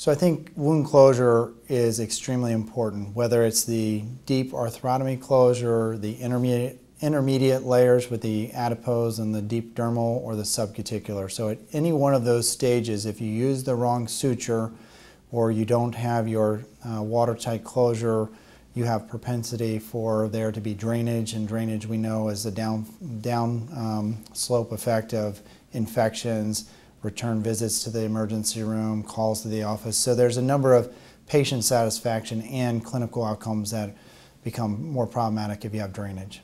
So I think wound closure is extremely important, whether it's the deep arthrotomy closure, the intermediate, intermediate layers with the adipose and the deep dermal or the subcuticular. So at any one of those stages, if you use the wrong suture or you don't have your uh, watertight closure, you have propensity for there to be drainage, and drainage we know is the down, down um, slope effect of infections, return visits to the emergency room, calls to the office. So there's a number of patient satisfaction and clinical outcomes that become more problematic if you have drainage.